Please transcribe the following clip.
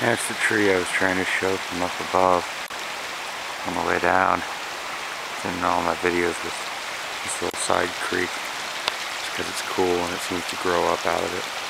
That's the tree I was trying to show from up above on the way down. It's in all my videos with this little side creek because it's cool and it seems to grow up out of it.